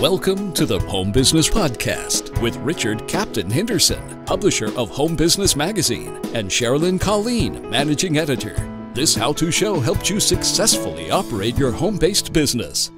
Welcome to the Home Business Podcast with Richard Captain Henderson, publisher of Home Business Magazine, and Sherilyn Colleen, managing editor. This how to show helps you successfully operate your home based business.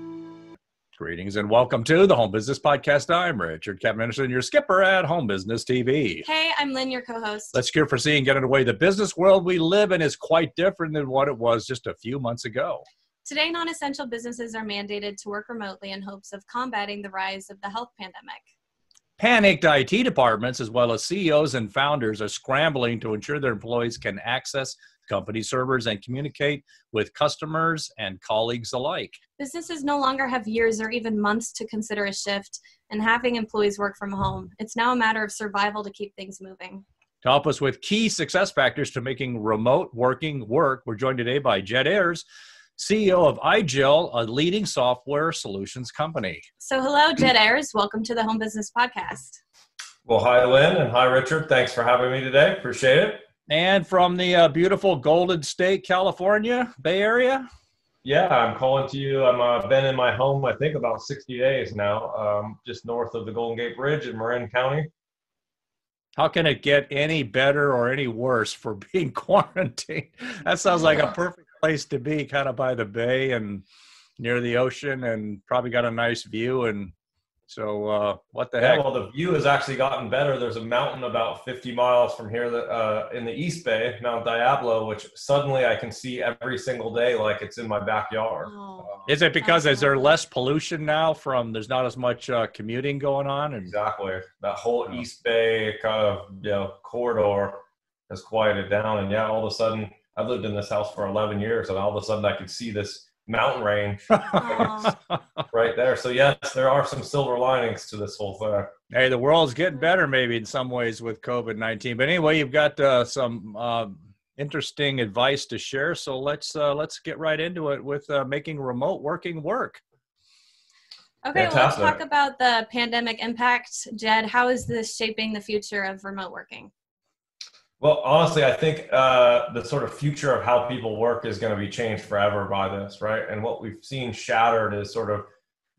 Greetings and welcome to the Home Business Podcast. I'm Richard Captain Henderson, your skipper at Home Business TV. Hey, I'm Lynn, your co host. Let's gear for seeing getting away. The business world we live in is quite different than what it was just a few months ago. Today, non essential businesses are mandated to work remotely in hopes of combating the rise of the health pandemic. Panicked IT departments, as well as CEOs and founders, are scrambling to ensure their employees can access company servers and communicate with customers and colleagues alike. Businesses no longer have years or even months to consider a shift and having employees work from home. It's now a matter of survival to keep things moving. To help us with key success factors to making remote working work, we're joined today by Jed Ayres, CEO of IGEL, a leading software solutions company. So, hello, Jed Ayres. Welcome to the Home Business Podcast. Well, hi, Lynn, and hi, Richard. Thanks for having me today. Appreciate it. And from the uh, beautiful Golden State, California, Bay Area. Yeah, I'm calling to you. I'm uh, been in my home, I think, about 60 days now, um, just north of the Golden Gate Bridge in Marin County. How can it get any better or any worse for being quarantined? That sounds like a perfect place to be, kind of by the bay and near the ocean, and probably got a nice view. And so, uh, what the Yeah, heck? well, the view has actually gotten better. There's a mountain about 50 miles from here that, uh, in the East Bay, Mount Diablo, which suddenly I can see every single day like it's in my backyard. Oh. Uh, Is it because is there less pollution now from there's not as much uh, commuting going on? And Exactly. That whole East Bay kind of you know corridor has quieted down, and yeah, all of a sudden I've lived in this house for 11 years, and all of a sudden I could see this mountain range right there. So yes, there are some silver linings to this whole thing. Hey, the world's getting better maybe in some ways with COVID 19. But anyway, you've got uh, some uh, interesting advice to share. So let's uh, let's get right into it with uh, making remote working work. Okay, well, let's talk about the pandemic impact. Jed, how is this shaping the future of remote working? Well, honestly, I think uh, the sort of future of how people work is going to be changed forever by this, right? And what we've seen shattered is sort of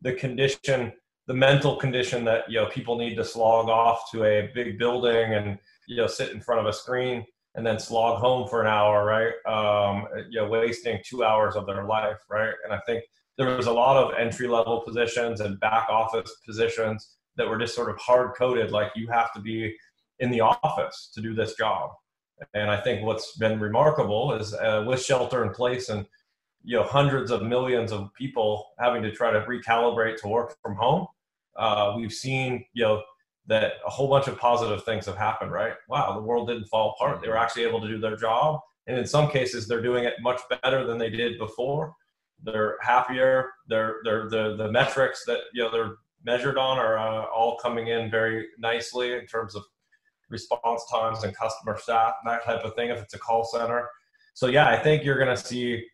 the condition, the mental condition that you know people need to slog off to a big building and you know sit in front of a screen and then slog home for an hour, right? Um, you know, wasting two hours of their life, right? And I think there was a lot of entry level positions and back office positions that were just sort of hard coded, like you have to be in the office to do this job. And I think what's been remarkable is uh, with shelter in place and you know hundreds of millions of people having to try to recalibrate to work from home, uh, we've seen you know that a whole bunch of positive things have happened. Right? Wow, the world didn't fall apart. They were actually able to do their job, and in some cases, they're doing it much better than they did before. They're happier. They're they're the the metrics that you know they're measured on are uh, all coming in very nicely in terms of response times and customer and that type of thing if it's a call center so yeah i think you're going to see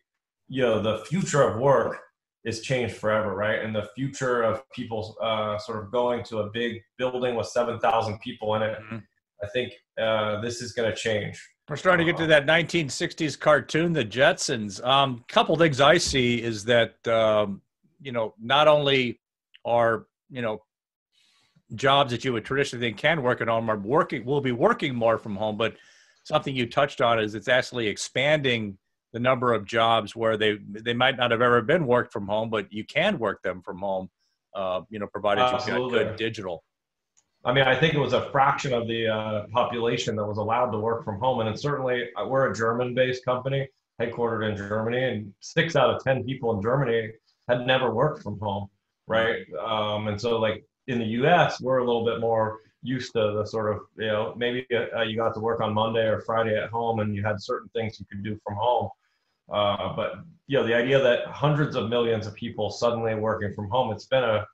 you know the future of work is changed forever right and the future of people uh, sort of going to a big building with 7000 people in it Mhm. i think uh, this is going to change We're starting to get to that 1960s cartoon, The Jetsons. Um, couple things I see is that um, you know not only are you know jobs that you would traditionally think can work at home are working will be working more from home, but something you touched on is it's actually expanding the number of jobs where they they might not have ever been worked from home, but you can work them from home. Uh, you know, provided you've got good digital. I mean, I think it was a fraction of the uh, population that was allowed to work from home. And it's certainly, uh, we're a German based company headquartered in Germany, and six out of 10 people in Germany had never worked from home, right? Um, and so, like in the US, we're a little bit more used to the sort of, you know, maybe uh, you got to work on Monday or Friday at home and you had certain things you could do from home. Uh, but, you know, the idea that hundreds of millions of people suddenly working from home, it's been a,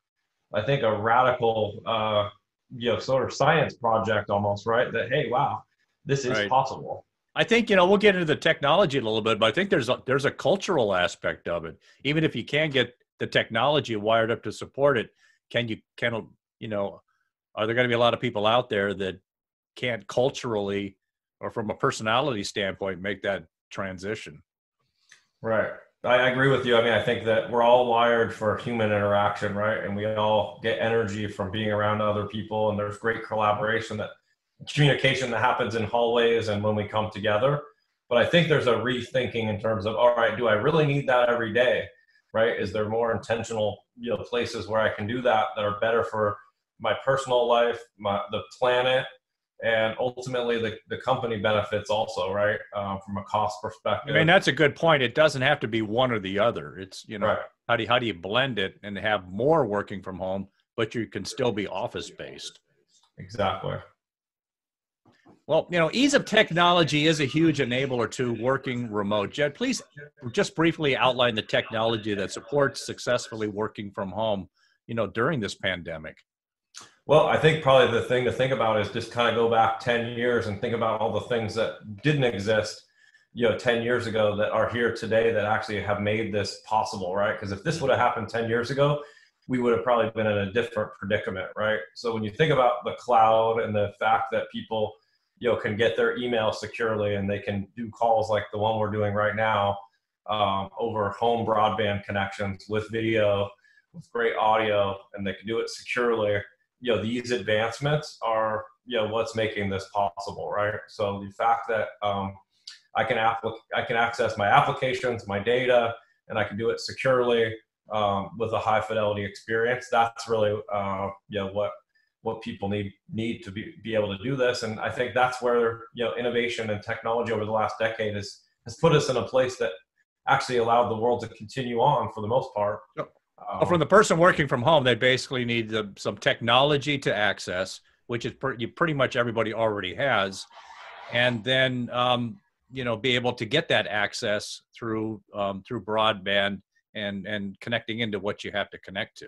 I think, a radical, uh, you know sort of science project almost right that hey wow this is Right. possible I think you know we'll get into the technology a little bit, but I think there's a, there's a cultural aspect of it. Even if you can get the technology wired up to support it, can you can you know are there going to be a lot of people out there that can't culturally or from a personality standpoint make that transition? right I agree with you. I mean, I think that we're all wired for human interaction, right? And we all get energy from being around other people, and there's great collaboration that communication that happens in hallways and when we come together. But I think there's a rethinking in terms of, all right, do I really need that every day? Right? Is there more intentional, you know, places where I can do that that are better for my personal life, my the planet, and ultimately the, the company benefits also right? Um, from a cost perspective i mean that's a good point. It doesn't have to be one or the other. It's you know right. how do you, how do you blend it and have more working from home but you can still be office based exactly well you know ease of technology is a huge enabler to working remote jed please just briefly outline the technology that supports successfully working from home you know during this pandemic well, I think probably the thing to think about is just kind of go back 10 years and think about all the things that didn't exist, you know, 10 years ago that are here today that actually have made this possible, right? Because if this would have happened 10 years ago, we would have probably been in a different predicament, right? So when you think about the cloud and the fact that people, you know, can get their email securely and they can do calls like the one we're doing right now um, over home broadband connections with video, with great audio, and they can do it securely. You know these advancements are you know what's making this possible right? So the fact that um, i can applic- i can access my applications my data and i can do it securely um, with a high fidelity experience that's really uh, you know what what people need need to be, be able to do this and i think that's where you know innovation and technology over the last decade has has put us in a place that actually allowed the world to continue on for the most part yep. Um, well, from the person working from home, they basically need the, some technology to access, which is per, you pretty much everybody already has, and then um, you know be able to get that access through um, through broadband and and connecting into what you have to connect to.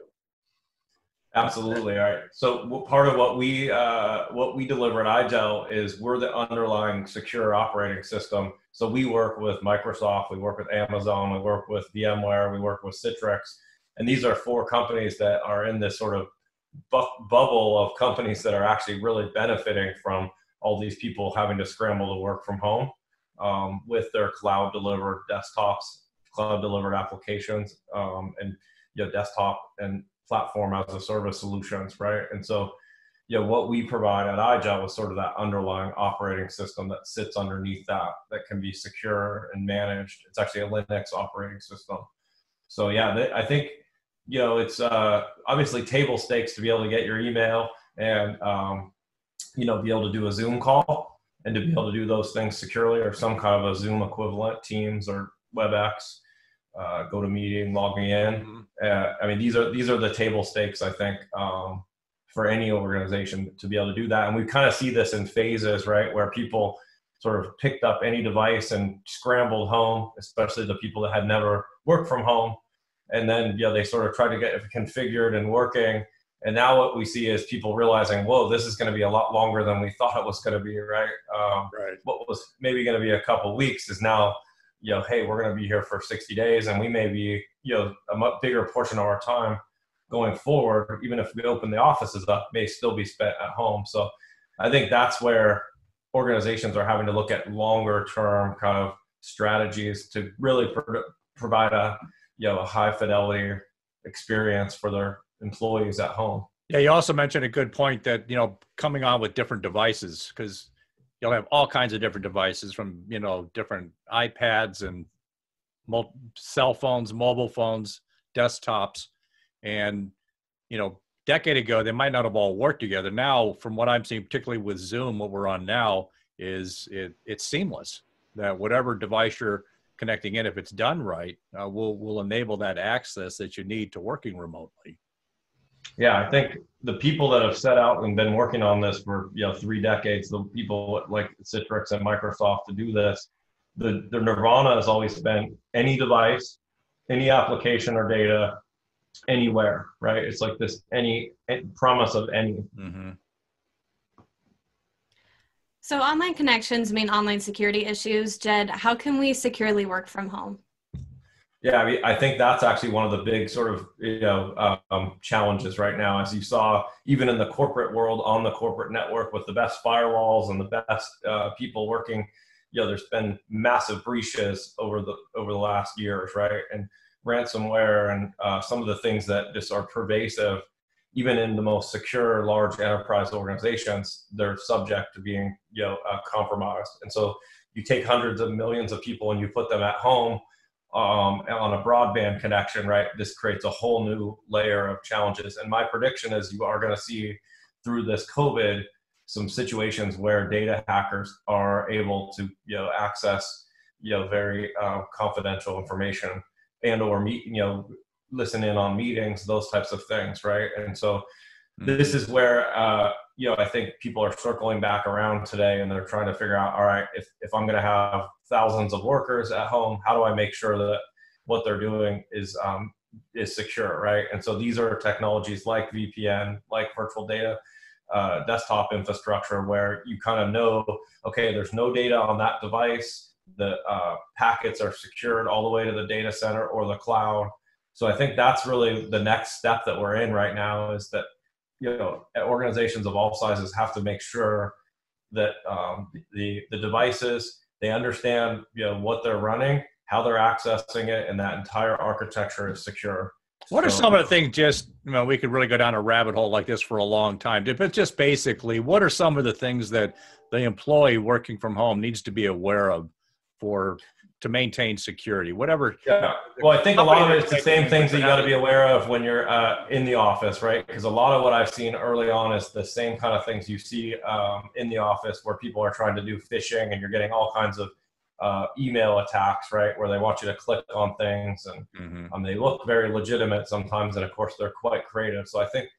Absolutely. All right. So part of what we uh, what we deliver at IGEL is we're the underlying secure operating system. So we work with Microsoft, we work with Amazon, we work with VMware, we work with Citrix and these are four companies that are in this sort of bu- bubble of companies that are actually really benefiting from all these people having to scramble to work from home um, with their cloud delivered desktops, cloud delivered applications, um, and you know, desktop and platform as a service solutions, right? And so, you know, what we provide at IGEL is sort of that underlying operating system that sits underneath that, that can be secure and managed. It's actually a Linux operating system. So yeah, I think you know, it's uh, obviously table stakes to be able to get your email and, um, you know, be able to do a Zoom call and to be able to do those things securely or some kind of a Zoom equivalent, Teams or WebEx, uh, GoToMeeting, logging in. Mm-hmm. Uh, I mean, these are these are the table stakes, I think, um, for any organization to be able to do that. And we kind of see this in phases, right, where people sort of picked up any device and scrambled home, especially the people that had never worked from home and then yeah, they sort of tried to get it configured and working and now what we see is people realizing whoa this is going to be a lot longer than we thought it was going to be right um, right what was maybe going to be a couple weeks is now you know hey we're going to be here for 60 days and we may be you know a much bigger portion of our time going forward even if we open the offices up may still be spent at home so i think that's where organizations are having to look at longer term kind of strategies to really pro- provide a you know a high fidelity experience for their employees at home. Yeah, you also mentioned a good point that you know coming on with different devices because you'll have all kinds of different devices from you know different iPads and cell phones, mobile phones, desktops, and you know decade ago they might not have all worked together. Now, from what I'm seeing, particularly with Zoom, what we're on now is it, it's seamless. That whatever device you're connecting in, if it's done right, uh, will will enable that access that you need to working remotely. Yeah, I think the people that have set out and been working on this for you know three decades, the people like Citrix and Microsoft to do this, the the nirvana has always been any device, any application or data, anywhere. Right? It's like this any, any promise of any. Mm-hmm. So online connections mean online security issues. Jed, how can we securely work from home? Yeah, I mean, I think that's actually one of the big sort of you know um, challenges right now, as you saw even in the corporate world on the corporate network with the best firewalls and the best uh, people working you know there's been massive breaches over the over the last years right? And ransomware and uh, some of the things that just are pervasive even in the most secure large enterprise organizations they're subject to being you know uh, compromised. And so you take hundreds of millions of people and you put them at home um, on a broadband connection right? This creates a whole new layer of challenges. And my prediction is you are going to see through this covid some situations where data hackers are able to you know access you know very uh, confidential information and or meet you know listen in on meetings those types of things right? And so mm-hmm. this is where uh, you know i think people are circling back around today and they're trying to figure out all right if, if i'm going to have thousands of workers at home how do i make sure that what they're doing is um, is secure right and so these are technologies like vpn like virtual data uh, desktop infrastructure where you kind of know, okay, there's no data on that device. The uh, packets are secured all the way to the data center or the cloud. So I think that's really the next step that we're in right now is that you know organizations of all sizes have to make sure that um, the the devices they understand you know what they're running, how they're accessing it, and that entire architecture is secure. What are some of the things? Just you know, we could really go down a rabbit hole like this for a long time. But just basically, what are some of the things that the employee working from home needs to be aware of for to maintain security? Whatever. Yeah. Well, I think a lot of it's the same things that you got to be aware of when you're uh, in the office, right? Because a lot of what I've seen early on is the same kind of things you see um, in the office where people are trying to do phishing and you're getting all kinds of uh, email attacks, right, where they want you to click on things and mm-hmm. um, they look very legitimate sometimes, and of course they're quite creative. So I think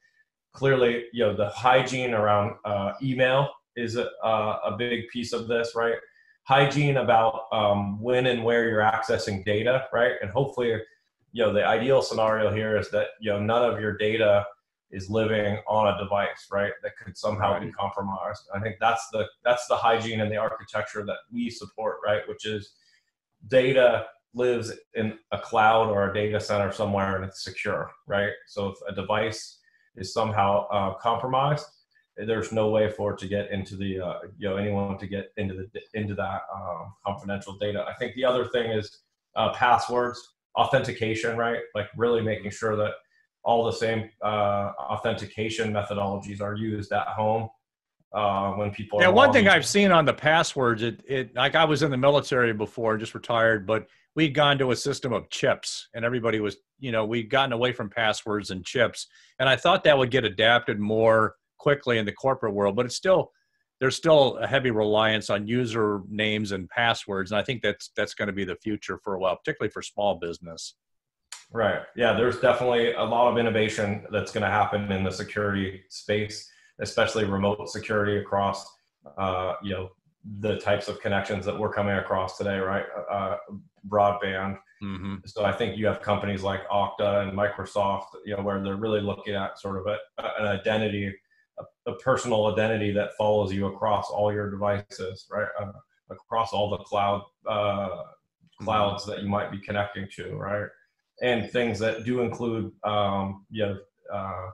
clearly, you know, the hygiene around uh, email is a, a, big piece of this, right? Hygiene about um, when and where you're accessing data, right, and hopefully, you know, the ideal scenario here is that you know none of your data is living on a device, right? That could somehow right. be compromised. I think that's the that's the hygiene and the architecture that we support, right? Which is data lives in a cloud or a data center somewhere and it's secure, right? So if a device is somehow uh, compromised, there's no way for it to get into the uh, you know anyone to get into the into that uh, confidential data. I think the other thing is uh, passwords, authentication, right? Like really making sure that all the same uh, authentication methodologies are used at home uh, when people. Yeah, one thing I've seen on the passwords, it it like I was in the military before, just retired, but we'd gone to a system of chips, and everybody was, you know, we'd gotten away from passwords and chips, and I thought that would get adapted more quickly in the corporate world, but it's still there's still a heavy reliance on user names and passwords, and I think that's that's going to be the future for a while, particularly for small business. Right. Yeah, there's definitely a lot of innovation that's going to happen in the security space, especially remote security across, uh, you know, the types of connections that we're coming across today, right? Uh, broadband. Mm-hmm. So I think you have companies like Okta and Microsoft, you know, where they're really looking at sort of a, an identity, a, a, personal identity that follows you across all your devices, right? Uh, across all the cloud uh, clouds that you might be connecting to, right? and things that do include um, you know uh,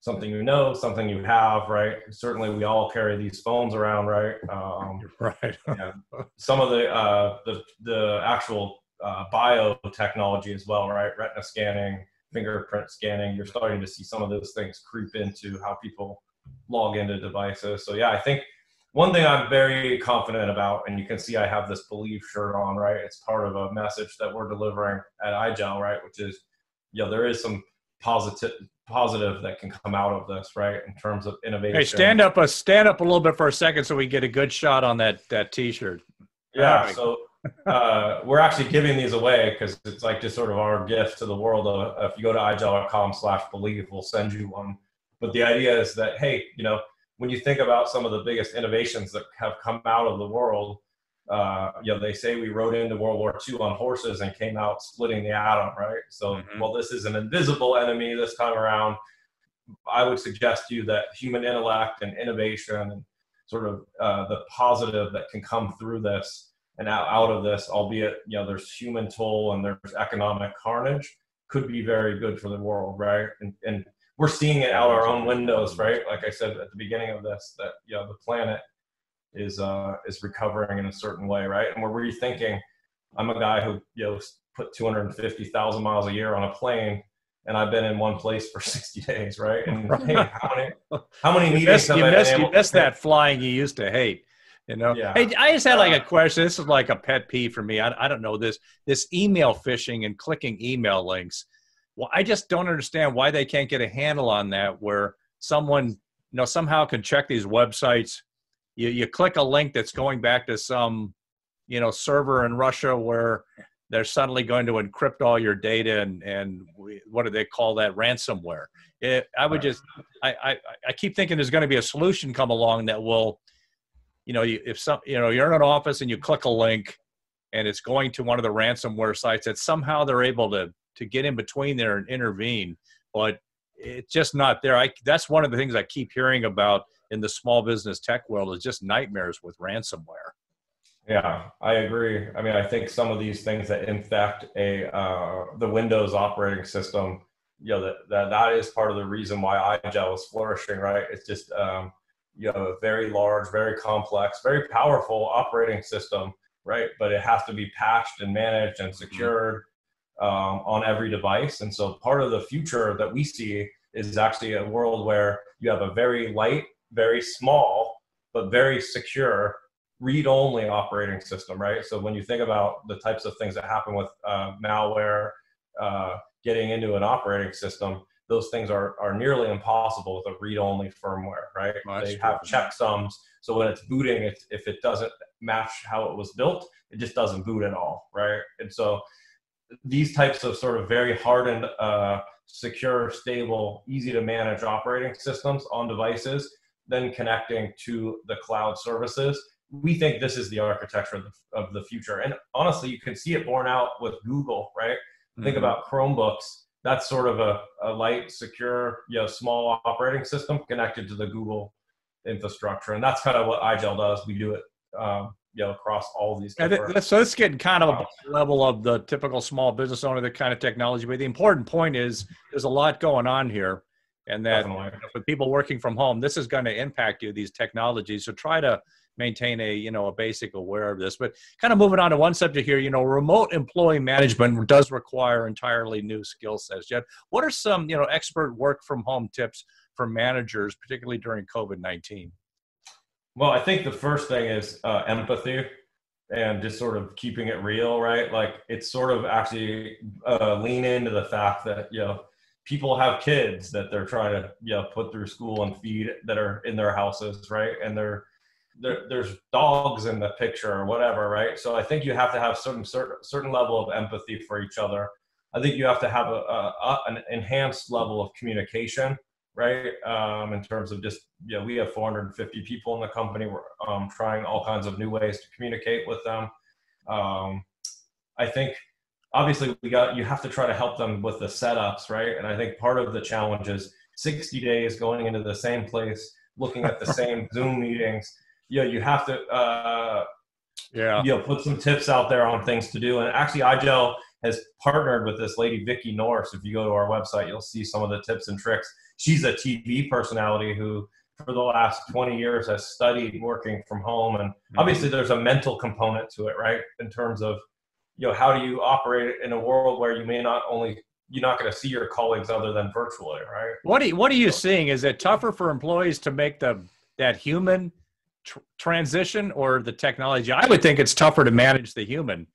something you know something you have right certainly we all carry these phones around right um, right yeah. some of the uh, the, the actual uh, biotechnology as well right retina scanning fingerprint scanning you're starting to see some of those things creep into how people log into devices so yeah i think one thing I'm very confident about, and you can see I have this belief shirt on, right? It's part of a message that we're delivering at IGEL, right? Which is, you know, there is some positive positive that can come out of this, right? In terms of innovation. Hey, stand up a stand up a little bit for a second so we get a good shot on that that T-shirt. Yeah. So uh, we're actually giving these away because it's like just sort of our gift to the world. Of, if you go to igel.com/believe, we'll send you one. But the idea is that hey, you know when you think about some of the biggest innovations that have come out of the world, uh, you know, they say we rode into World War II on horses and came out splitting the atom, right? So, mm-hmm. well, this is an invisible enemy this time around. I would suggest to you that human intellect and innovation and sort of uh, the positive that can come through this and out, out of this, albeit, you know, there's human toll and there's economic carnage, could be very good for the world, right? And, and we're seeing it out our own windows, right? Like I said at the beginning of this, that you know the planet is uh, is recovering in a certain way, right? And we're rethinking. I'm a guy who you know put 250,000 miles a year on a plane, and I've been in one place for 60 days, right? And hey, how many how many meetings you missed, you missed, you missed that flying you used to hate. You know, Yeah. hey, I just had like a question. This is like a pet peeve for me. I, I don't know this this email phishing and clicking email links. Well, I just don't understand why they can't get a handle on that. Where someone, you know, somehow can check these websites. You you click a link that's going back to some, you know, server in Russia where they're suddenly going to encrypt all your data and and we, what do they call that ransomware? It, I would just I, I I keep thinking there's going to be a solution come along that will, you know, if some you know you're in an office and you click a link, and it's going to one of the ransomware sites that somehow they're able to to get in between there and intervene, but it's just not there. I that's one of the things I keep hearing about in the small business tech world is just nightmares with ransomware. Yeah, I agree. I mean, I think some of these things that infect a uh, the Windows operating system, you know, that, that that is part of the reason why IGEL is flourishing, right? It's just um, you know a very large, very complex, very powerful operating system, right? But it has to be patched and managed and secured um, on every device. And so, part of the future that we see is actually a world where you have a very light, very small, but very secure read-only operating system, right? So when you think about the types of things that happen with uh, malware uh, getting into an operating system, those things are, are nearly impossible with a read-only firmware, right? Well, they true. have checksums, so when it's booting, it's, if it doesn't match how it was built, it just doesn't boot at all, right? And so these types of sort of very hardened, uh, secure, stable, easy to manage operating systems on devices, then connecting to the cloud services we think this is the architecture of the, of the future. And honestly, you can see it borne out with Google, right? Think Mhm. about Chromebooks. That's sort of a, a light, secure, you know, small operating system connected to the Google infrastructure. And that's kind of what IGEL does. We do it, um, you know, across all these Yeah, that, that's, so it's getting kind of a level of the typical small business owner, the kind of technology. But the important point is there's a lot going on here, and that for people working from home, this is going to impact you. These technologies, so try to maintain a you know a basic aware of this. But kind of moving on to one subject here, you know, remote employee management does require entirely new skill sets. Jed, what are some you know expert work from home tips for managers, particularly during COVID nineteen? Well, I think the first thing is uh, empathy and just sort of keeping it real, right? Like it's sort of actually uh, lean into the fact that, you know, people have kids that they're trying to, you know, put through school and feed that are in their houses, right? And they're, there, there's dogs in the picture or whatever, right? So I think you have to have certain certain certain level of empathy for each other. I think you have to have a, a, a an enhanced level of communication, right? Um, in terms of just you know, we have 450 people in the company. We're um, trying all kinds of new ways to communicate with them. Um, I think obviously we got you have to try to help them with the setups, right? And I think part of the challenge is 60 days going into the same place, looking at the same Zoom meetings. You know, you have to uh, Yeah. you know put some tips out there on things to do. And actually, I IGEL has partnered with this lady Vicky Norris. If you go to our website, you'll see some of the tips and tricks. She's a TV personality who, for the last 20 years, has studied working from home. And mm-hmm. obviously, there's a mental component to it, right? In terms of you know how do you operate in a world where you may not only you're not going to see your colleagues other than virtually, right? What are you, what are you seeing? Is it tougher for employees to make the that human tr- transition or the technology? I would think it's tougher to manage the human.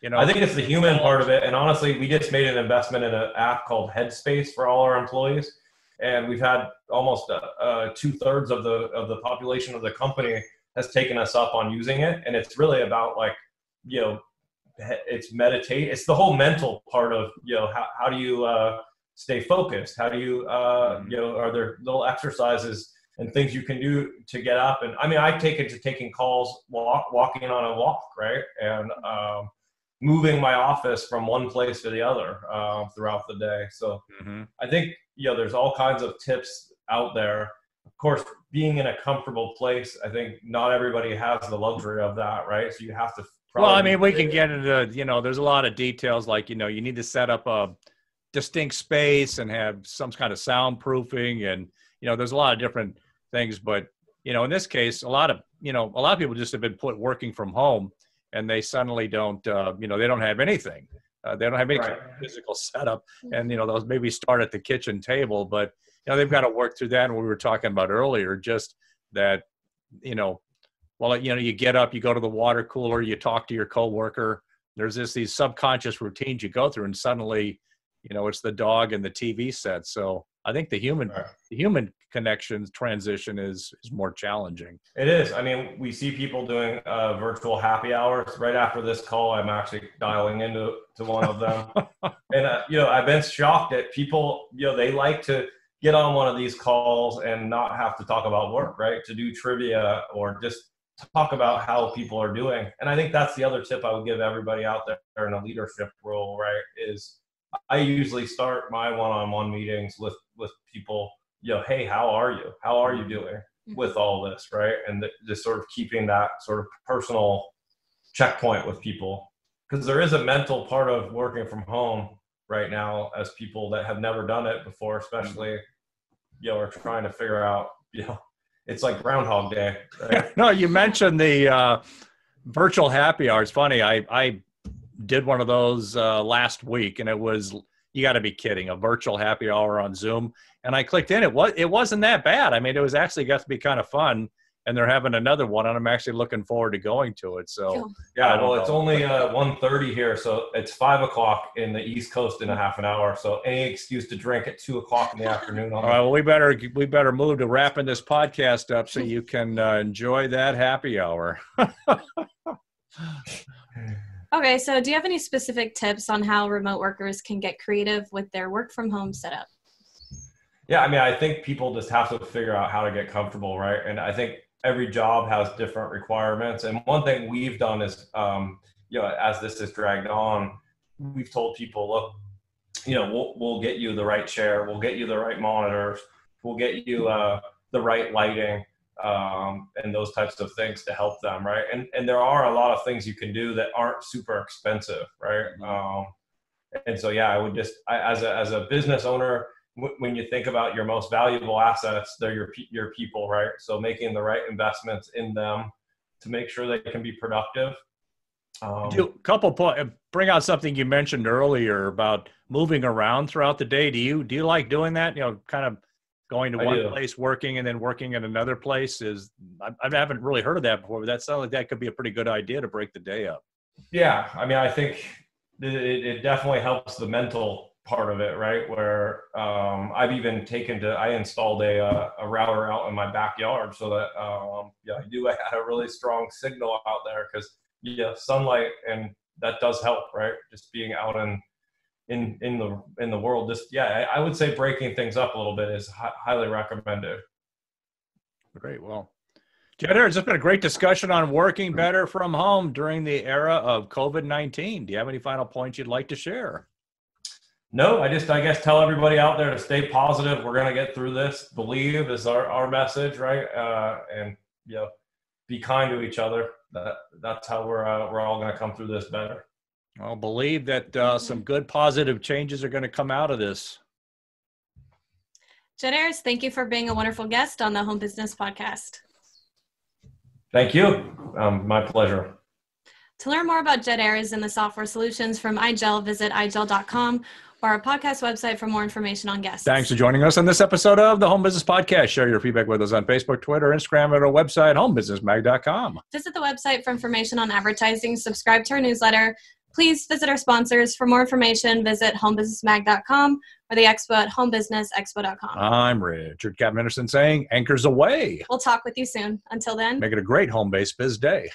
You know, I think it's the human part of it. And honestly, we just made an investment in an app called Headspace for all our employees, and we've had almost uh, uh, two thirds of the of the population of the company has taken us up on using it. And it's really about like, you know, it's meditate. It's the whole mental part of you know how how do you uh, stay focused? How do you uh, you know are there little exercises? and things you can do to get up. And I mean, I take it to taking calls, walk, walking on a walk, right, and um, moving my office from one place to the other uh, throughout the day. So Mhm. I think you know, there's all kinds of tips out there. Of course, being in a comfortable place, I think not everybody has the luxury of that, right? So you have to. Well, I mean, we can get into you know, there's a lot of details like you know, you need to set up a distinct space and have some kind of soundproofing, and you know, there's a lot of different things. But you know, in this case, a lot of you know, a lot of people just have been put working from home, and they suddenly don't, uh, you know, they don't have anything. Uh, they don't have any Right. physical setup, and you know, those maybe start at the kitchen table, but you know, they've got to work through that. And we were talking about earlier, just that, you know, well, you know, you get up, you go to the water cooler, you talk to your coworker. There's this these subconscious routines you go through, and suddenly, you know, it's the dog and the TV set. So I think the human Right. the human connections transition is is more challenging. It is. I mean, we see people doing uh, virtual happy hours. Right after this call, I'm actually dialing into to one of them, and uh, you know, I've been shocked at people. You know, they like to get on one of these calls and not have to talk about work, right? To do trivia or just talk about how people are doing. And I think that's the other tip I would give everybody out there in a leadership role, right? Is I usually start my one-on-one meetings with with people. You know, hey, how are you? How are you doing? with all this, right? And th- just sort of keeping that sort of personal checkpoint with people. Because there is a mental part of working from home right now as people that have never done it before, especially, you know, are trying to figure out, you know, it's like Groundhog Day, right? no, you mentioned the uh, virtual happy hour. It's funny. I I did one of those uh, last week, and it was you got to be kidding a virtual happy hour on Zoom. And I clicked in. It was it wasn't that bad. I mean, it was actually got to be kind of fun. And they're having another one, and I'm actually looking forward to going to it. So Yeah, don't well, it's only uh, 1.30 here, so it's 5 o'clock in the East Coast in a half an hour. So any excuse to drink at 2 o'clock in the afternoon. all right, well, we better we better move to wrapping this podcast up so you can uh, enjoy that happy hour. Okay, so do you have any specific tips on how remote workers can get creative with their work from home setup? Yeah, I mean, I think people just have to figure out how to get comfortable, right? And I think every job has different requirements. And one thing we've done is, um, you know, as this has dragged on, we've told people, look, you know, we'll we'll get you the right chair, we'll get you the right monitors, we'll get you uh, the right lighting, um, and those types of things to help them, right? And and there are a lot of things you can do that aren't super expensive, right? Um, and so, yeah, I would just, I, as a as a business owner, w- when you think about your most valuable assets, they're your your people, right? So making the right investments in them to make sure they can be productive. Um, Do a couple point bring out something you mentioned earlier about moving around throughout the day. Do you do you like doing that? You know, kind of going to I one do. place, working, and then working at another place. Is I, I haven't really heard of that before, but that sounds like that could be a pretty good idea to break the day up. Yeah, I mean, I think it, it it definitely helps the mental part of it, right? Where um, I've even taken to, I installed a uh, a router out in my backyard so that um, yeah, I do have a really strong signal out there because yeah, sunlight and that does help, right? Just being out in in in the in the world, just yeah, I, I would say breaking things up a little bit is hi- highly recommended. Great. Well, Jedder, it's just been a great discussion on working better from home during the era of COVID nineteen. Do you have any final points you'd like to share? No, I just I guess tell everybody out there to stay positive. We're gonna get through this. Believe is our, our message, right? Uh, and you know, be kind to each other. That that's how we're uh, we're all gonna come through this better. I'll believe that uh, some good positive changes are going to come out of this. Jed Ayres, thank you for being a wonderful guest on the Home Business Podcast. Thank you. Um, my pleasure. To learn more about Jed Ayres and the software solutions from IGEL, visit igel.com or our podcast website for more information on guests. Thanks for joining us on this episode of the Home Business Podcast. Share your feedback with us on Facebook, Twitter, Instagram, at our website, homebusinessmag.com. Visit the website for information on advertising, subscribe to our newsletter. Please visit our sponsors. For more information, visit homebusinessmag.com or the expo at homebusinessexpo.com. I'm Richard Captain Henderson saying, anchors away. We'll talk with you soon. Until then. Make it a great home based biz day.